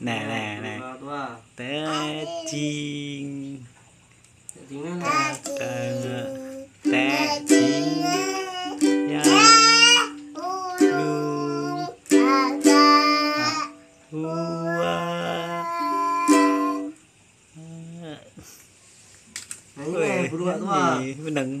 nè nè nè. té chinh té chinh ya lu hua Đấy, mình nâng